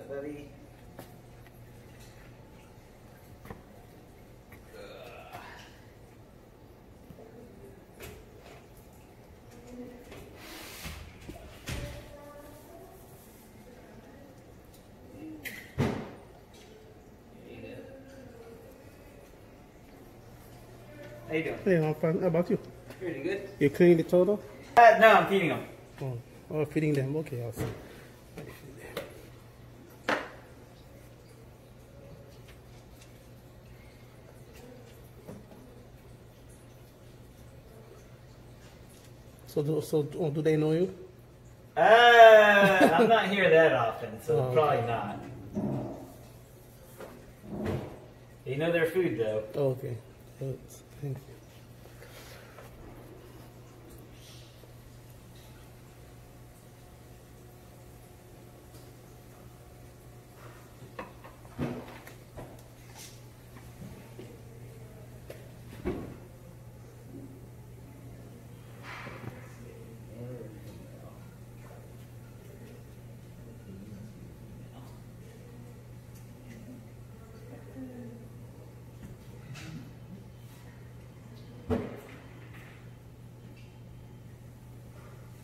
buddy. How you doing? Hey, I'm fine. How about you? Pretty good. You cleaning the turtle? Uh, no, I'm feeding them. Oh, oh, feeding them. Okay, awesome. So, do, so oh, do they know you? Uh, I'm not here that often, so Oh, probably not. You know their food though. Oh, okay. Thank you.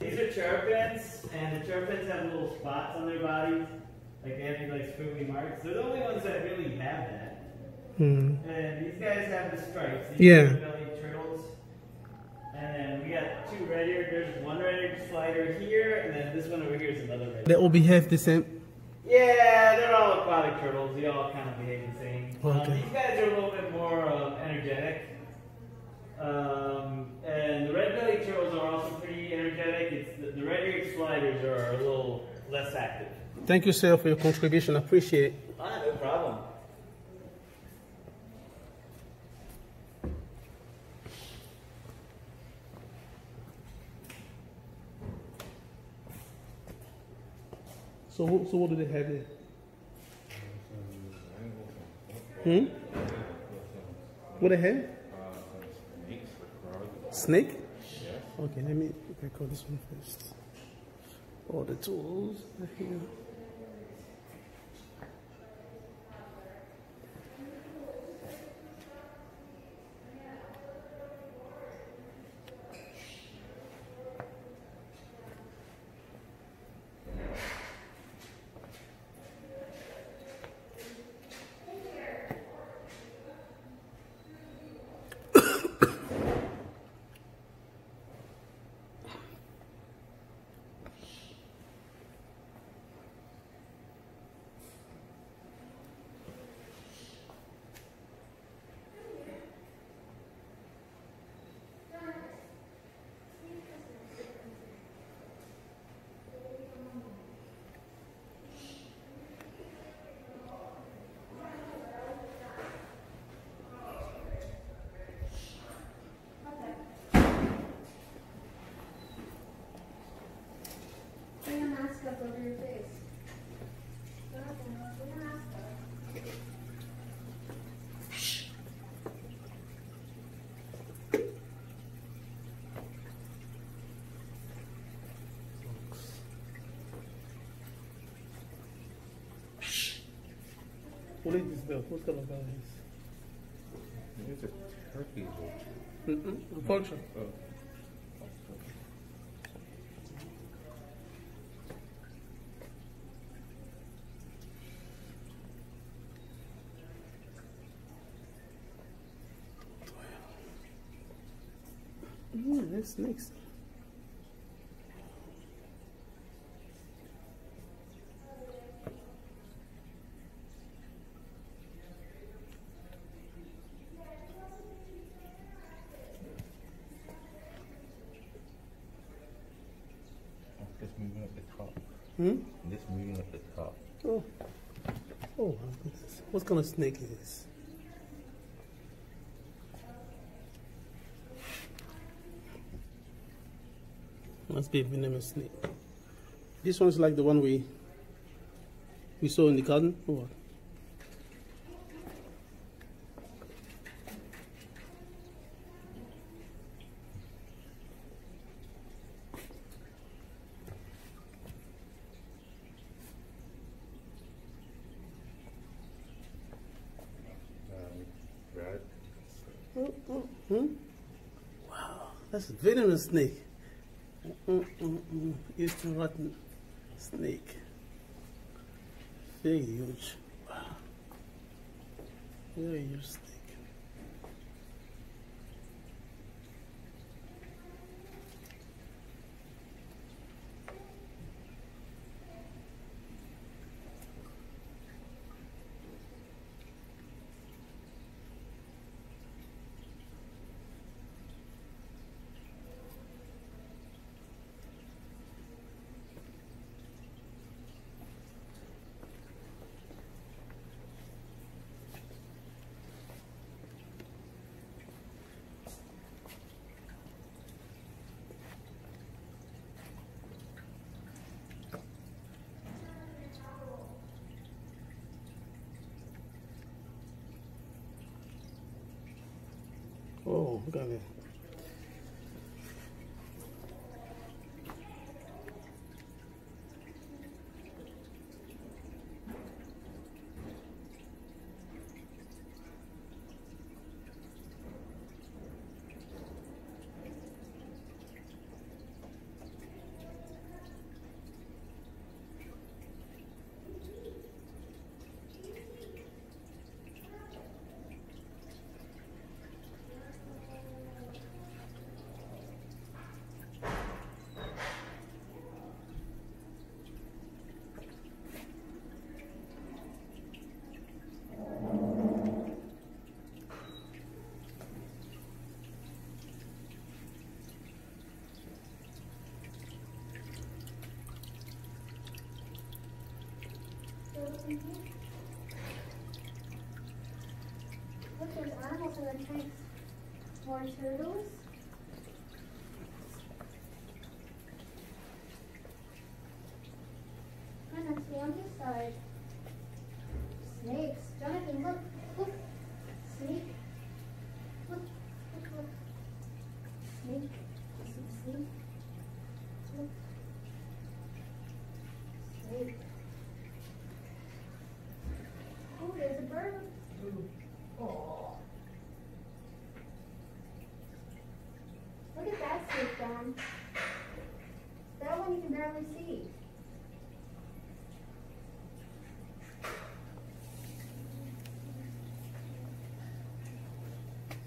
These are terrapins, and have little spots on their bodies, like they have these like squiggly marks. They're the only ones that really have that. Hmm. And these guys have the stripes. These Yeah. belly turtles. And then we got two red-eared. There's one red-eared slider here, and then this one over here is another red. They all behave the same. Yeah, they're all aquatic turtles. They all kind of behave the same. Um, these guys are a little bit more uh, energetic. Um, and the red-bellied turtles are also pretty energetic. It's the, the red-eared sliders are a little less active. Thank you, sir, for your contribution. I appreciate it. Ah, no problem. So, what- so what do they have here? Hmm? What they have? Snake? Okay, let me record this one first. All the tools are here. Over your face. Bring a mask up. What is this bell? What color is It's a turkey. this? Mm-mm. Function. Oh. Mm, that's nice. Just moving up the top. Hmm? Just moving up the top. Oh. Oh, wow. This is- what kind of snake is this? Venomous snake. This one's like the one we we saw in the garden oh, or what? Uh, hmm? -hmm. Wow, that's a venomous snake. Mm-mm-mm. Eastern rotten snake. Very huge. Very huge snake. Oh, look at it. Look, there's animals in the tanks. More turtles. And I see on this side. Snakes. Jonathan, look. Look. Snake. Look. Look, look. Snake. See, see? Look. Snake. Oh, Oh. Look at that snake, Don. That one you can barely see.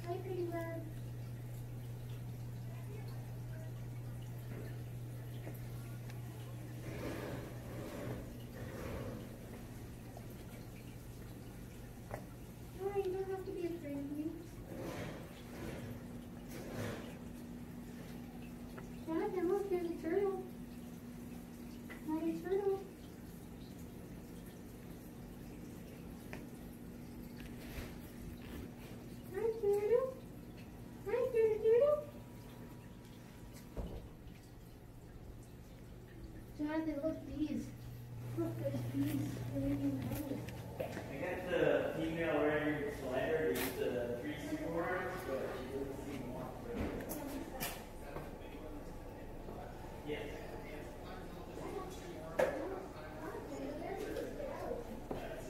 Hi, pretty bird. No, you don't have to be afraid of me. Jonathan, look, there's a turtle. Mighty turtle. Hi, turtle. Hi, turtle, turtle. Jonathan, look, bees. Look, there's bees. They're eating honey. I got the female wearing slider to use the three super worms, but she doesn't seem to want to. Yes.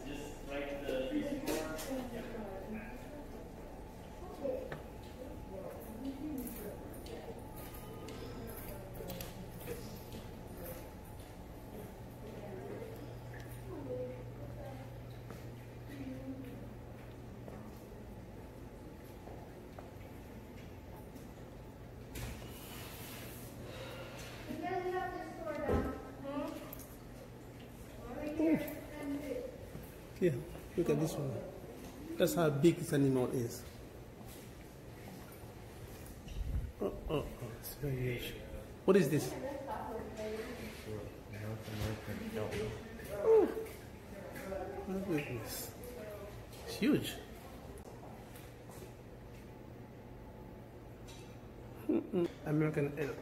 Just like the three super worms. You gotta get out this door, Dom. Over here. And it- Yeah, look at this one. That's how big this animal is. Oh, oh, oh, it's very huge. What is this? Oh, my goodness. It's huge. American elk.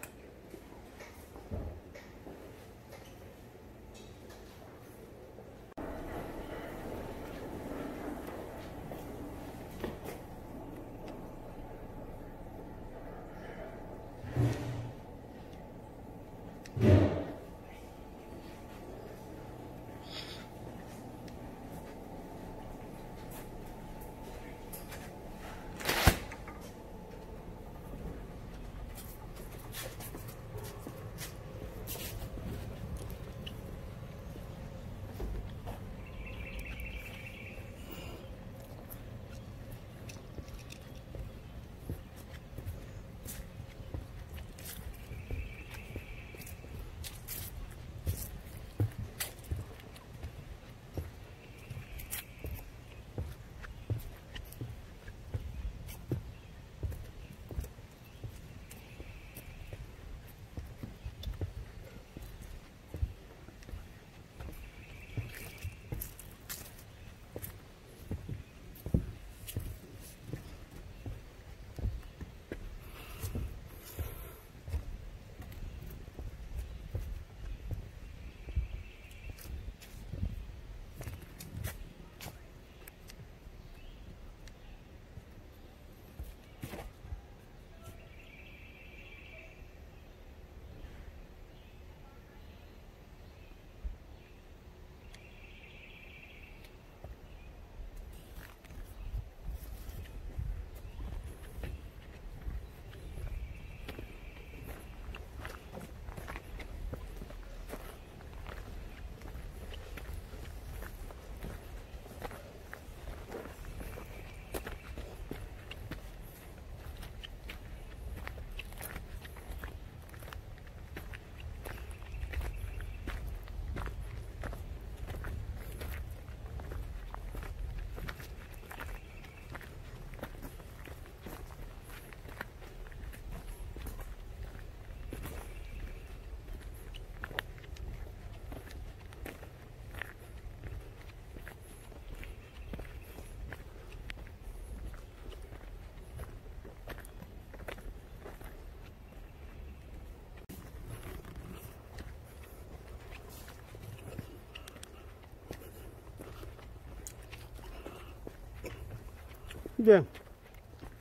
Yeah.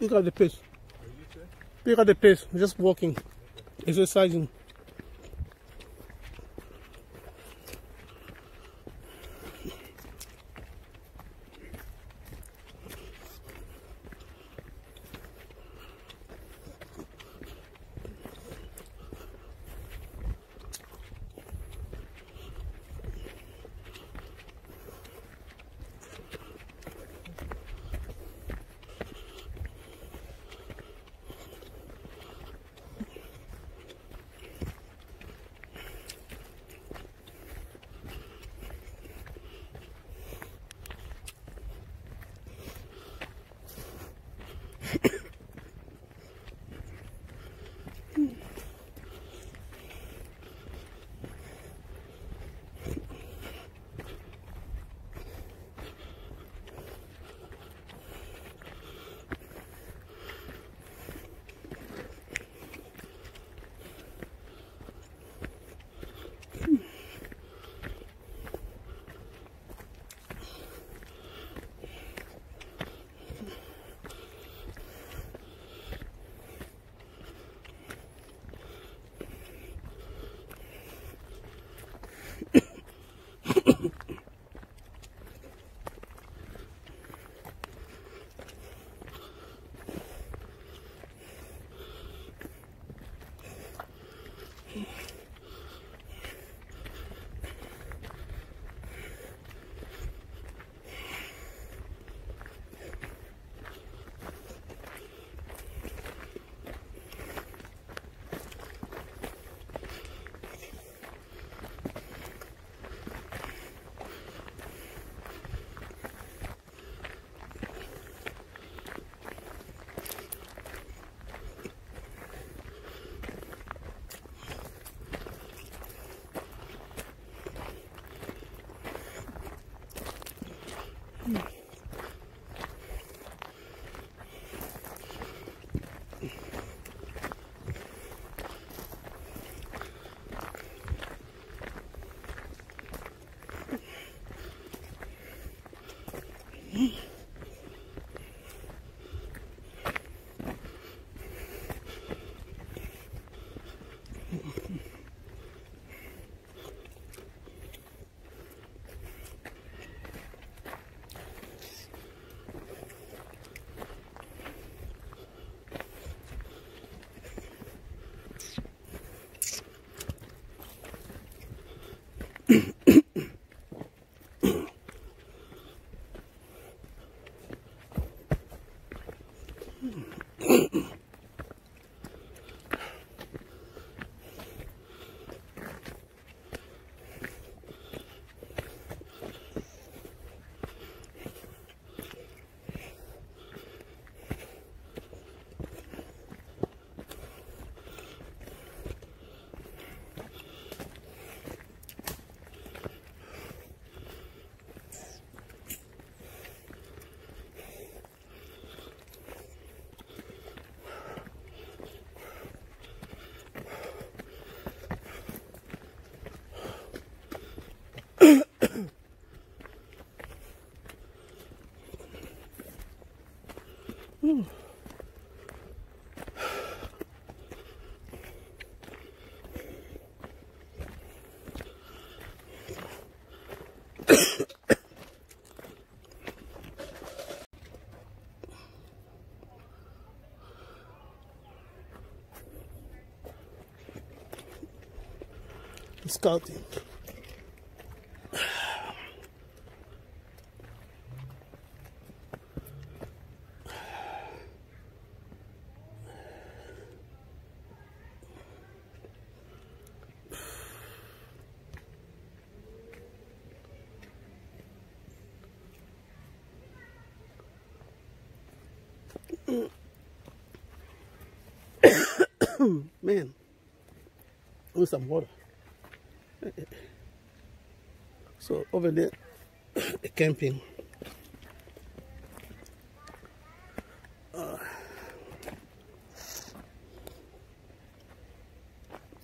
Look at the pace. Look at the pace. Just walking, exercising. Scouting. Man, with some water. So over there, camping. Uh,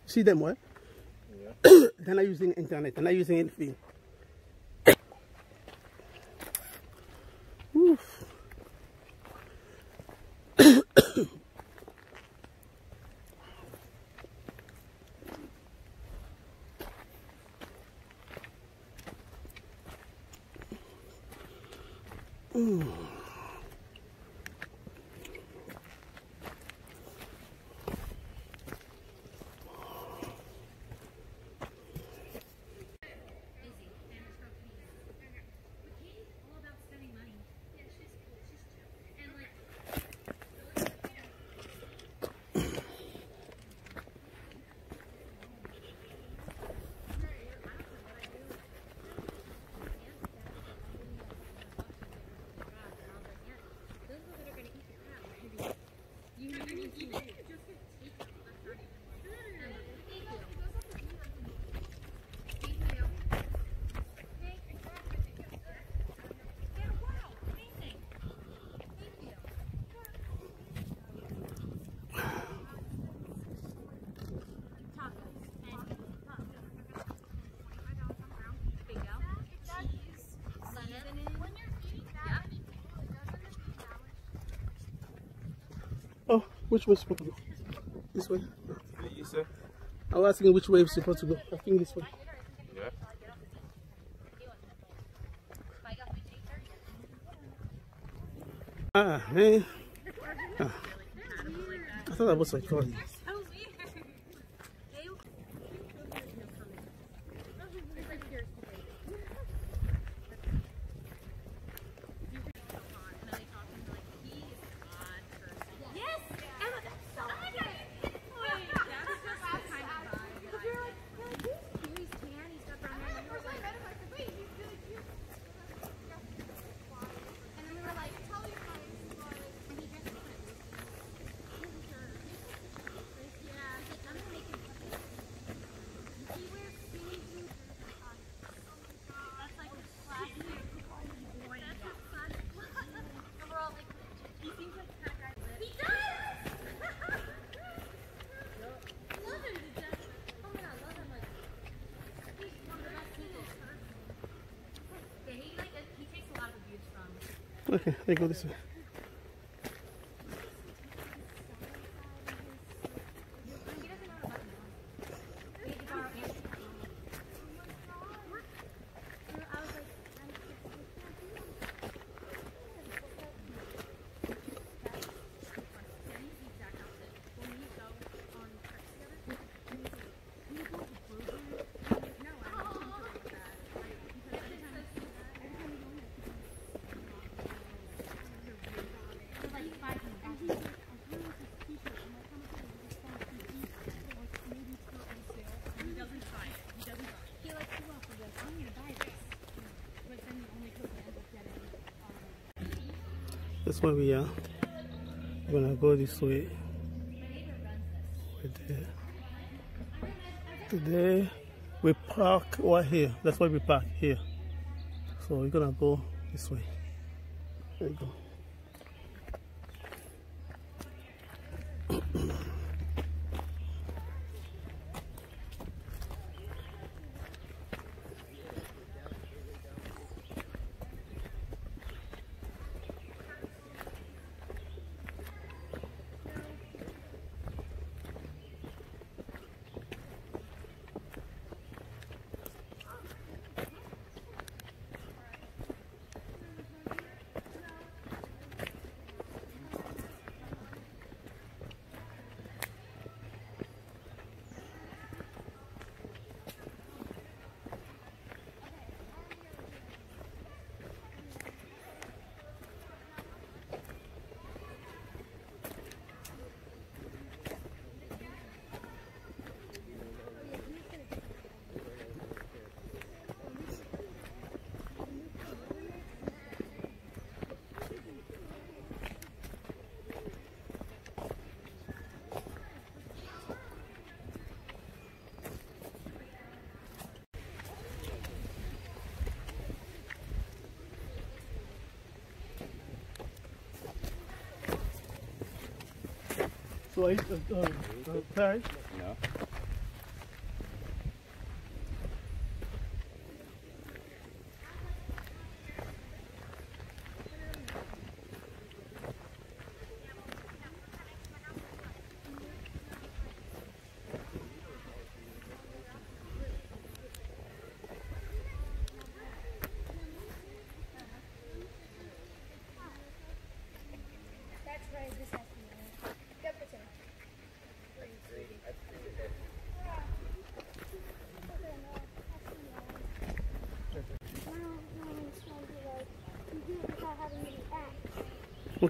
see them what? they're not using internet. They're not using anything. Which way is supposed to go? This way. You say? I was asking which way is supposed to go. I think this way. Yeah. Ah, man. Ah. I thought I was like calling. Yes! Emma, that's so good. That's just the kind of vibe. Because we were like, we're like, who's cute? He's tan, he's got brown hair. And we were like, wait, he's really cute. And then we were like, tell your friends. And he just went. Yeah, he's like, I'm gonna make him He wears skinny jeans. That's like a classic boy. That's a classic. And we're all like, he seems like that guy. He does! love him to death. Oh my god, love him like he's one of the best people. Yeah, he like he takes a lot of abuse Okay, I go this way. He doesn't know about him. We had to borrow Anthony's I was like, he like flew off of this. I need to buy this. But then the only coat I ended up getting That's where we are. We're gonna go this way. Right there. Today we park right here. That's why we park here. So we're gonna go this way. There you go. I, uh, uh, uh, Perry,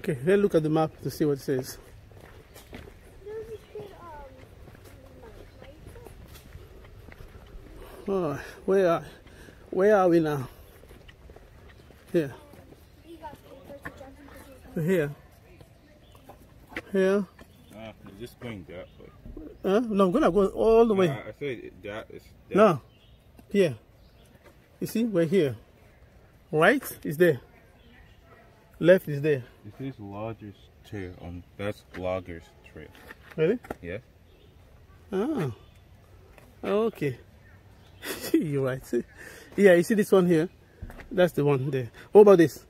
Okay, let's look at the map to see what it says. There's this good, mic- Oh, where are, where are we now? Here, You got papers to jump into We're here, here. Ah, you're just going that way. Huh? No, I'm gonna go all the way. I said that is. That. No, here. You see, we're here. Right is there. Left is there. This is Lodger's trail. On that's Logger's trail. Really? Yeah. Oh. Okay. You're right. See? Yeah, you see this one here? That's the one there. What about this?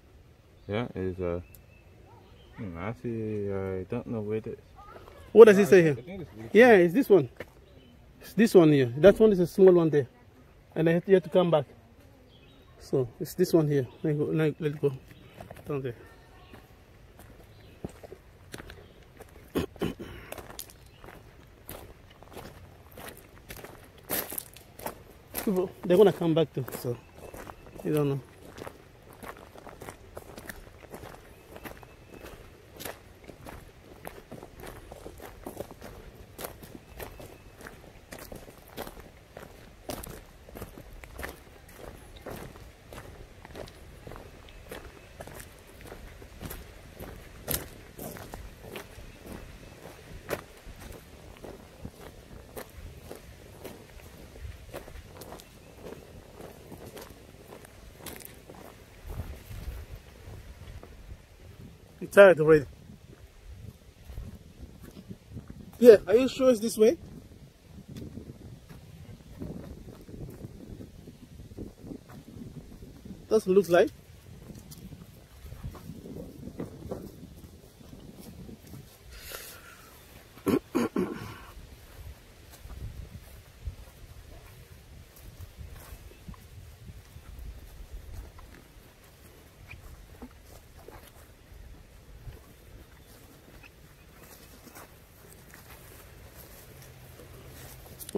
Yeah, is uh. Hmm, actually, I don't know where it is. What does it say here? It's Yeah, it's this one. It's this one here. That one is a small one there. And I have to, have to come back. So it's this one here. Let, go, let, let it go. Down there. People, they're gonna come back too, so you don't know. I'm tired already. Yeah, are you sure it's this way? Doesn't look like.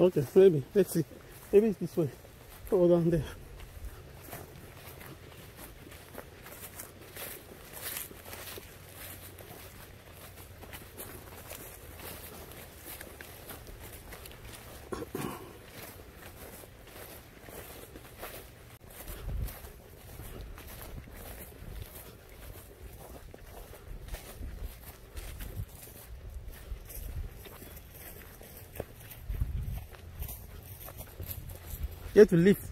Okay, maybe. Let's see. Maybe it's this way. Go down there. You have to lift.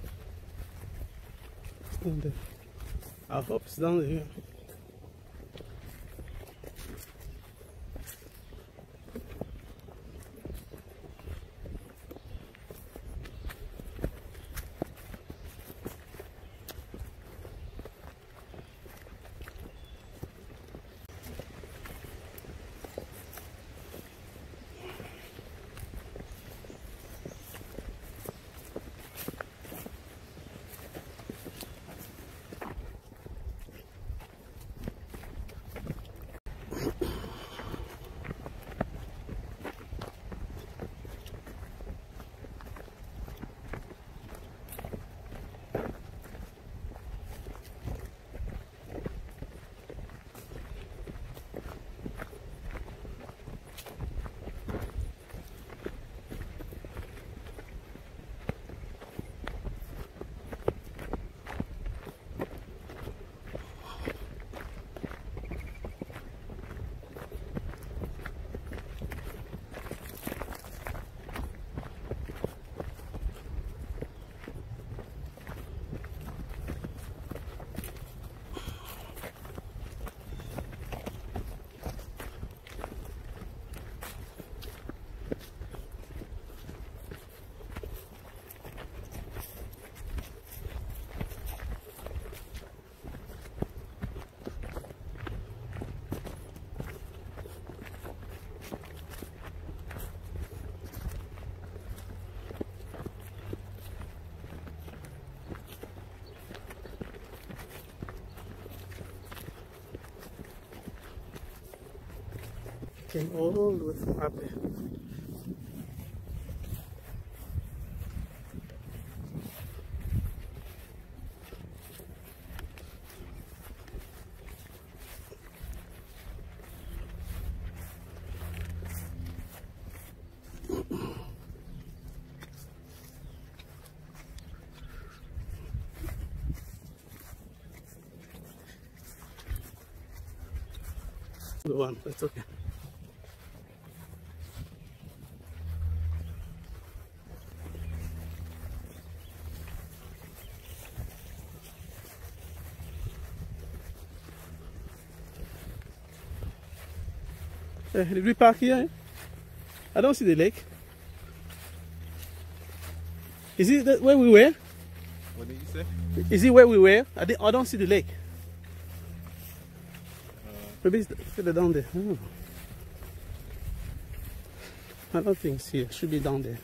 Down there. I hope it's down here. came all the way from up there. That's okay. Uh, did we park here? I don't see the lake. Is it that where we were? What did you say? Is it where we were? I, di- I don't see the lake. Maybe it's further down there. I don't. I don't think it's here. Should be down there.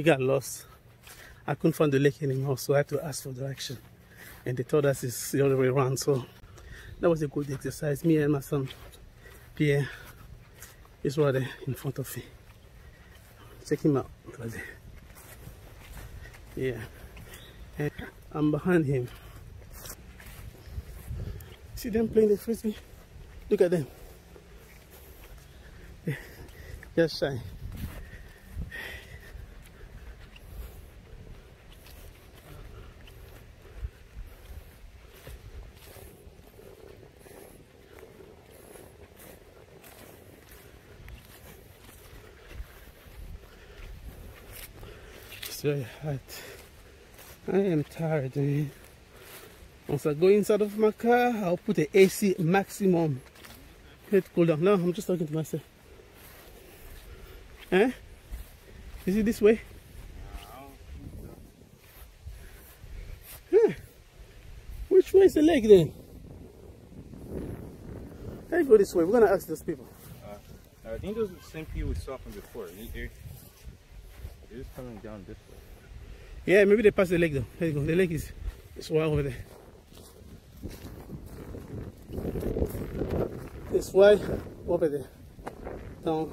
We got lost. I couldn't find the lake anymore, so I had to ask for direction. And they told us it's the other way around, so that was a good exercise. Me and my son Pierre is right there in front of me. Check him out. Yeah. And I'm behind him. See them playing the frisbee? Look at them. Just shy. It's very hot. I am tired, man. Once I go inside of my car, I'll put the AC maximum. Let it cool down. No, I'm just talking to myself. Eh? Is it this way? Huh. Which way is the lake then? Let's go this way. We're gonna ask those people. I think those are the same people we saw from before. They- They're, coming down this way. Yeah, maybe they passed the lake though. There you go. The lake is, is right over there. It's right over there. Down.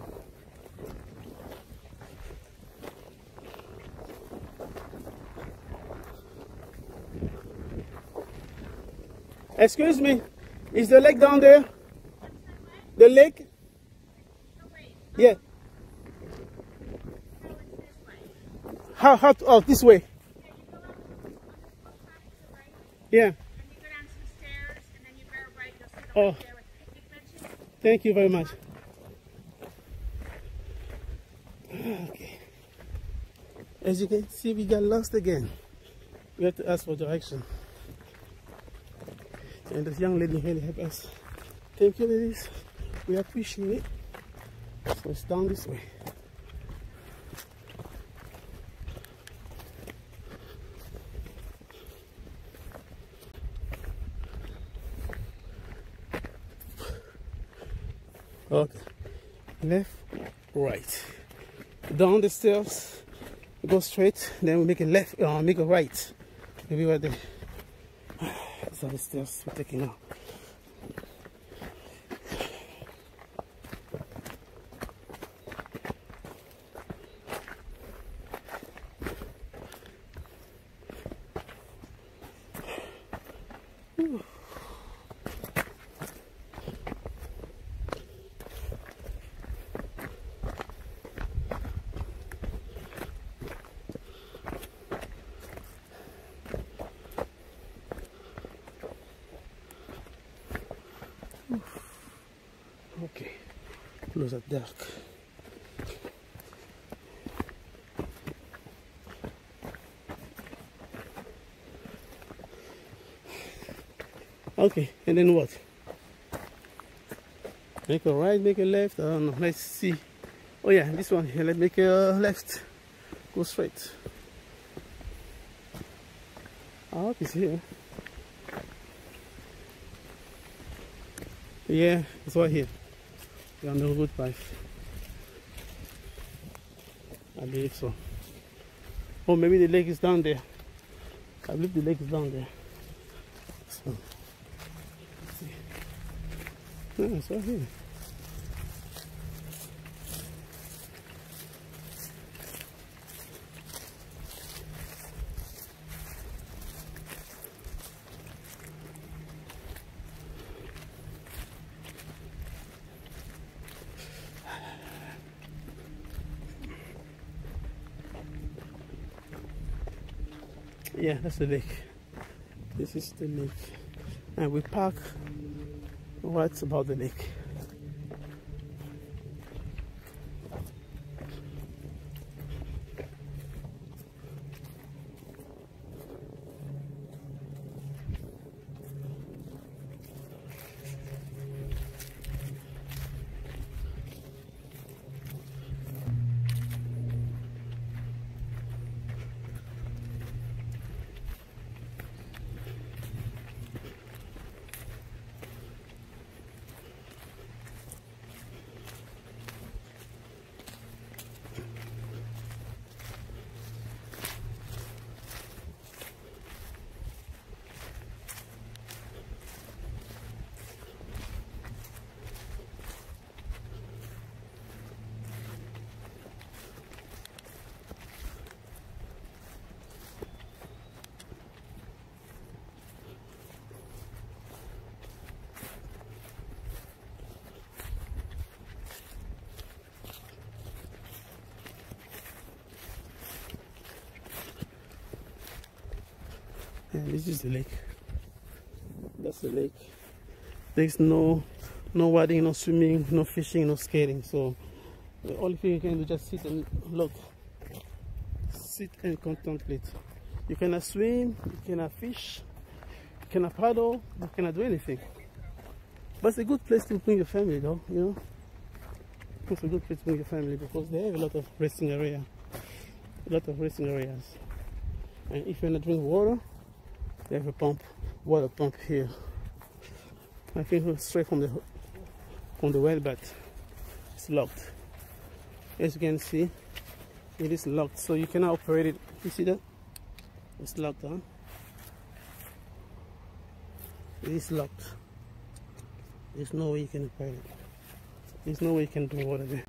Excuse me, is the lake down there? The lake? Yeah. How, how, oh, this way. Yeah. Oh. Thank you very much. Okay. As you can see, we got lost again. We have to ask for direction. And this young lady really helped us. Thank you, ladies. We appreciate it. So it's down this way. Okay. Left, right. Down the stairs, go straight, then we make a left, uh, make a right. Maybe right there. Are the stairs we're taking out. Okay. Close at dark. Okay, and then what? Make a right, make a left. Uh, I don't know. Let's see. Oh yeah, this one here. Let's make a left. Go straight. I hope it's here. Yeah, it's right here. We're on the good path. I believe so. Oh, maybe the lake is down there. I believe the lake is down there. So, see. It's right here. yeah that's the lake this is the lake and we park right about the lake. And this is the lake. That's the lake. There's no no wading, no swimming, no fishing, no skating. So the only thing you can do is just sit and look. Sit and contemplate. You cannot swim, you cannot fish, you cannot paddle, you cannot do anything. But it's a good place to bring your family though, you know. It's a good place to bring your family because they have a lot of resting area. A lot of resting areas. And if you're not drinking water, they have a pump, water pump here. I think it's straight from the from the well, but it's locked. As you can see, it is locked, so you cannot operate it. You see that? It's locked, huh? It is locked. There's no way you can operate it. There's no way you can do water there.